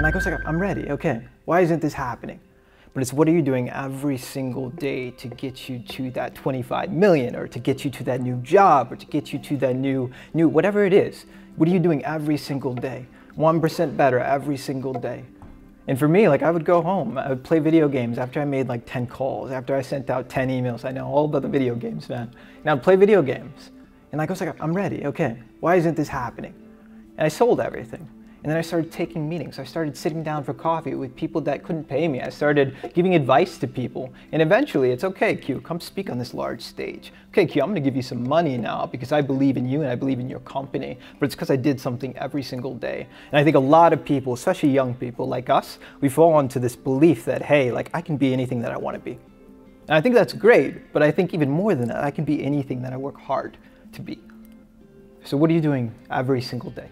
And I was like, I'm ready, okay. Why isn't this happening? But it's what are you doing every single day to get you to that 25 million or to get you to that new job or to get you to that new, new whatever it is. What are you doing every single day? 1% better every single day. And for me, like I would go home, I would play video games after I made like 10 calls, after I sent out 10 emails. I know all about the video games, man. And I'd play video games. And I was like, I'm ready, okay. Why isn't this happening? And I sold everything. And then I started taking meetings. I started sitting down for coffee with people that couldn't pay me. I started giving advice to people. And eventually, it's okay, Q, come speak on this large stage. Okay, Q, I'm gonna give you some money now because I believe in you and I believe in your company. But it's because I did something every single day. And I think a lot of people, especially young people like us, we fall into this belief that, hey, like I can be anything that I wanna be. And I think that's great, but I think even more than that, I can be anything that I work hard to be. So what are you doing every single day?